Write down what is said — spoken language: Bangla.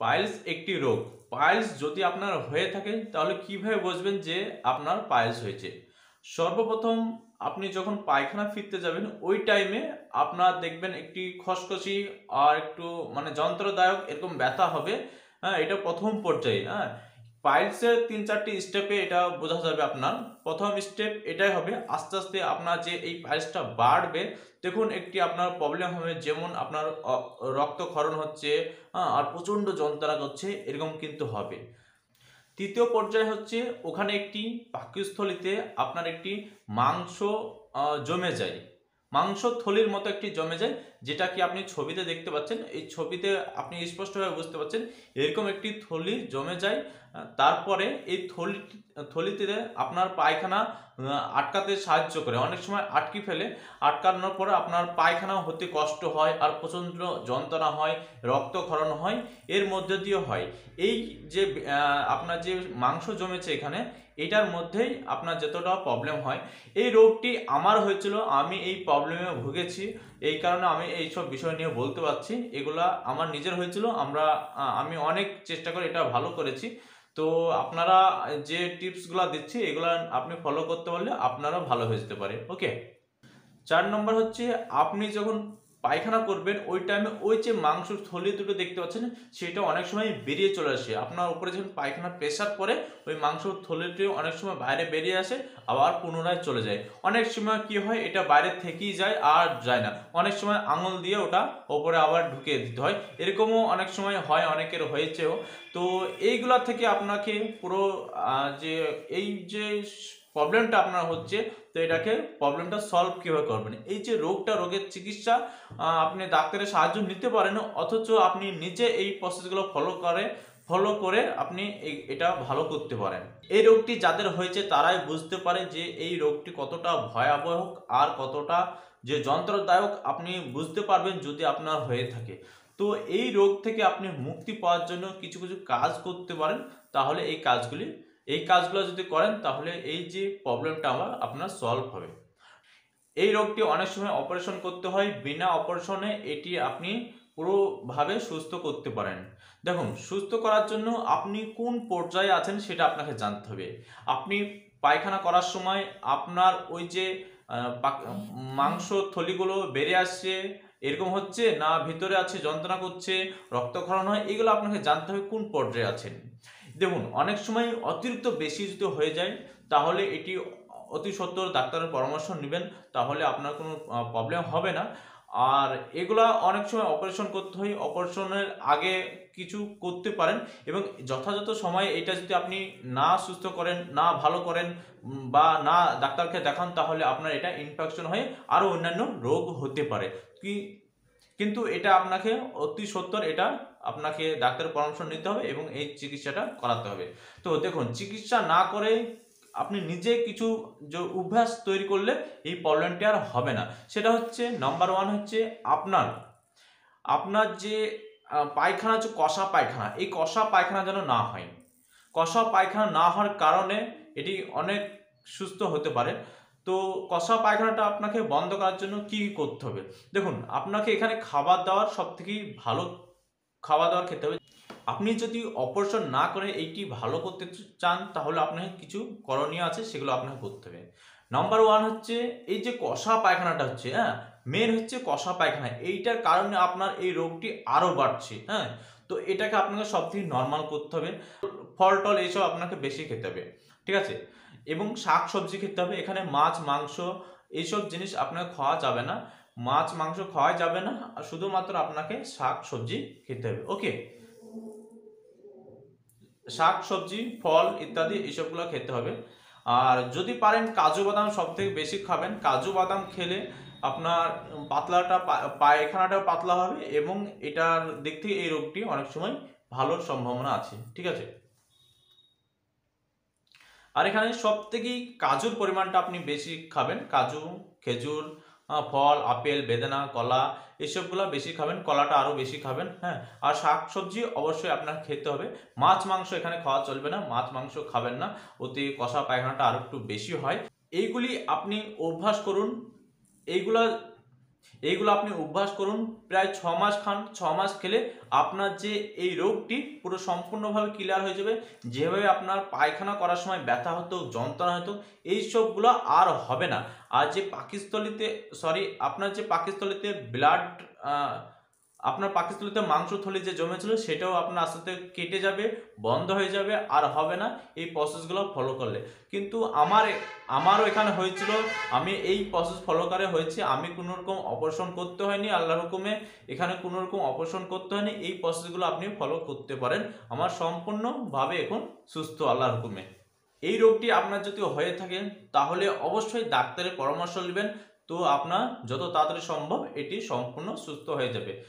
পাইলস একটি রোগ। পাইলস যদি আপনার হয়ে থাকে, তাহলে কীভাবে বুঝবেন যে আপনার পাইলস হয়েছে? সর্বপ্রথম আপনি যখন পায়খানা ফিরতে যাবেন, ওই টাইমে আপনার দেখবেন একটি খসখসি আর একটু মানে যন্ত্রদায়ক এরকম ব্যথা হবে। হ্যাঁ এটা প্রথম পর্যায়ে। হ্যাঁ পাইলসের তিন চারটি স্টেপে এটা বোঝা যাবে আপনার। প্রথম স্টেপ এটাই হবে, আস্তে আস্তে আপনার যে এই পাইলসটা বাড়বে, দেখুন একটি আপনার প্রবলেম হবে, যেমন আপনার রক্তক্ষরণ হচ্ছে আর প্রচণ্ড যন্ত্রণা করছে, এরকম কিন্তু হবে। তৃতীয় পর্যায়ে হচ্ছে, ওখানে একটি পাকস্থলিতে আপনার একটি মাংস জমে যায়। মাংস থলির মতো একটি জমে যায় যেটা কি আপনি ছবিতে দেখতে পাচ্ছেন, এই ছবিতে আপনি স্পষ্টভাবে বুঝতে পাচ্ছেন এরকম একটি থলি জমে যায়, তারপরে এই থলি, থলিতে আপনার পায়খানা আটকাতে সাহায্য করে। অনেক সময় আটকে ফেলে, আটকানোর পরে আপনার পায়খানা হতে কষ্ট হয় আর প্রচণ্ড যন্ত্রণা হয়, রক্তক্ষরণ হয়, এর মধ্যে দিয়ে হয়। এই যে আপনার যে মাংস জমেছে এখানে, এটার মধ্যেই আপনার যতটা প্রবলেম হয়। এই রোগটি আমার হয়েছিল, আমি এই প্রবলেমে ভুগেছি, এই কারণে আমি এই সব বিষয় নিয়ে বলতে পারছি। এগুলা আমার নিজের হয়েছিল। আমরা আমি অনেক চেষ্টা করে এটা ভালো করেছি। তো আপনারা যে টিপসগুলো দিচ্ছি, এগুলো আপনি ফলো করতে পারলে আপনারা ভালো হয়ে যেতে পারে। ওকে চার নম্বর হচ্ছে, আপনি যখন পায়খানা করবেন, ওই টাইমে ওই যে মাংস থলি দুটো দেখতে পাচ্ছেন, সেটা অনেক সময় বেরিয়ে চলে আসে। আপনার উপরে যখন পায়খানা প্রেশার পরে ওই মাংস থলিটি অনেক সময় বাইরে বেরিয়ে আসে, আবার পুনরায় চলে যায়। অনেক সময় কি হয়, এটা বাইরে থেকেই যায় আর যায় না। অনেক সময় আঙুল দিয়ে ওটা ওপরে আবার ঢুকিয়ে দিতে হয়। এরকমও অনেক সময় হয়, অনেকের হয়েছেও। তো এইগুলা থেকে আপনাকে পুরো যে এই যে প্রবলেমটা আপনার হচ্ছে, তো এটাকে প্রবলেমটা সলভ কীভাবে করবেন? এই যে রোগটা, রোগের চিকিৎসা আপনি ডাক্তারের সাহায্য নিতে পারেন, অথচ আপনি নিজে এই প্রসেসগুলো ফলো করে ফলো করে আপনি এটা ভালো করতে পারেন। এই রোগটি যাদের হয়েছে, তারাই বুঝতে পারে যে এই রোগটি কতটা ভয়াবহ আর কতটা যে যন্ত্রদায়ক, আপনি বুঝতে পারবেন যদি আপনার হয়ে থাকে। তো এই রোগ থেকে আপনি মুক্তি পাওয়ার জন্য কিছু কিছু কাজ করতে পারেন, তাহলে এই কাজগুলি এই কাজগুলো যদি করেন, তাহলে এই যে প্রবলেমটা আমার আপনার সলভ হবে। এই রোগটি অনেক সময় অপারেশন করতে হয়, বিনা অপারেশনে এটি আপনি পুরোভাবে সুস্থ করতে পারেন। দেখুন, সুস্থ করার জন্য আপনি কোন পর্যায়ে আছেন সেটা আপনাকে জানতে হবে। আপনি পায়খানা করার সময় আপনার ওই যে মাংস থলিগুলো বেড়ে আসছে, এরকম হচ্ছে না ভিতরে আছে, যন্ত্রণা করছে, রক্তক্ষরণ হয়, এগুলো আপনাকে জানতে হবে কোন পর্যায়ে আছেন। দেখুন, অনেক সময় অতিরিক্ত বেশি যদি হয়ে যায়, তাহলে এটি অতি সত্তর ডাক্তারের পরামর্শ নেবেন, তাহলে আপনার কোনো প্রবলেম হবে না। আর এগুলা অনেক সময় অপারেশন করতে হয় অপারেশনের আগে কিছু করতে পারেন এবং যথাযথ সময়ে এটা যদি আপনি না সুস্থ করেন, না ভালো করেন বা না ডাক্তারকে দেখান, তাহলে আপনার এটা ইনফেকশন হয়ে, আরও অন্যান্য রোগ হতে পারে। কি কিন্তু এটা আপনাকে অতি সত্তর এটা আপনাকে ডাক্তারের পরামর্শ নিতে হবে এবং এই চিকিৎসাটা করাতে হবে। তো দেখুন, চিকিৎসা না করে আপনি নিজে কিছু যে অভ্যাস তৈরি করলে এই প্রবলেমটি আর হবে না। সেটা হচ্ছে নাম্বার ওয়ান হচ্ছে আপনার আপনার যে পায়খানা হচ্ছে কষা পায়খানা। এই কষা পায়খানা যেন না হয়। কষা পায়খানা না হওয়ার কারণে এটি অনেক সুস্থ হতে পারে। তো কষা পায়খানাটা আপনাকে বন্ধ করার জন্য কি করতে হবে? দেখুন, আপনাকে এখানে খাবার দাবার সব থেকেই ভালো খাওয়া দাওয়ার খেতে হবে, আপনি যদি অপারেশন না করে এইটি ভালো করতে চান, তাহলে আপনাকে কিছু করণীয় আছে, সেগুলো আপনাকে করতে হবে। নাম্বার ওয়ান হচ্ছে, এই যে কষা পায়খানাটা হচ্ছে হ্যাঁ মেন হচ্ছে কষা পায়খানা, এইটার কারণে আপনার এই রোগটি আরও বাড়ছে হ্যাঁ তো এটাকে আপনাকে সব থেকে নর্মাল করতে হবে। ফল টল এইসব আপনাকে বেশি খেতে হবে, ঠিক আছে? এবং শাক সবজি খেতে হবে, এখানে মাছ, মাংস এইসব জিনিস আপনাকে খাওয়া যাবে না। মাছ, মাংস খাওয়া যাবে না শুধুমাত্র আপনাকে শাক সবজি খেতে হবে। ওকে শাক সবজি, ফল ইত্যাদি এইসবগুলো খেতে হবে। আর যদি পারেন কাজু বাদাম সব থেকে বেশি খাবেন। কাজু বাদাম খেলে আপনার পাতলাটা পায়খানাটাও পাতলা হবে এবং এটার দিক থেকে এই রোগটি অনেক সময় ভালোর সম্ভাবনা আছে। ঠিক আছে? আর এখানে সব থেকেই কাজুর পরিমাণটা আপনি বেশি খাবেন। কাজু, খেজুর ফল, আপেল, বেদানা, কলা, এসবগুলো বেশি খাবেন, কলাটা আরও বেশি খাবেন হ্যাঁ। আর শাক সবজি অবশ্যই আপনার খেতে হবে। মাছ, মাংস এখানে খাওয়া চলবে না, মাছ, মাংস খাবেন না, ওতে কষা পায়খানাটা আরও একটু বেশি হয়। এইগুলি আপনি অভ্যাস করুন, এইগুলা এইগুলো আপনি অভ্যাস করুন, প্রায় ছ মাস খান, ছ মাস খেলে আপনার যে এই রোগটি পুরো সম্পূর্ণভাবে ক্লিয়ার হয়ে যাবে। যেভাবে আপনার পায়খানা করার সময় ব্যথা হতো, যন্ত্রণা হতো, এই সবগুলো আর হবে না। আর যে পাকিস্তলিতে সরি আপনার যে পাকিস্তলিতে ব্লাড আপনার পাকিস্তলিতে মাংস থলি যে জমেছিল সেটাও আপনার আস্তে কেটে যাবে, বন্ধ হয়ে যাবে আর হবে না। এই প্রসেসগুলো ফলো করলে। কিন্তু আমার আমারও এখানে হয়েছিল, আমি এই প্রসেস ফলো করে হয়েছে। আমি কোনো রকম অপারেশন করতে হয়নি, আল্লাহর হুকুমে। এখানে কোনো রকম অপারেশন করতে হয়নি। এই প্রসেসগুলো আপনি ফলো করতে পারেন। আমার সম্পূর্ণভাবে এখন সুস্থ, আল্লাহর হুকুমে। এই রোগটি আপনার যদি হয়ে থাকে, তাহলে অবশ্যই ডাক্তারের পরামর্শ নেবেন। তো আপনার যত তাড়াতাড়ি সম্ভব এটি সম্পূর্ণ সুস্থ হয়ে যাবে।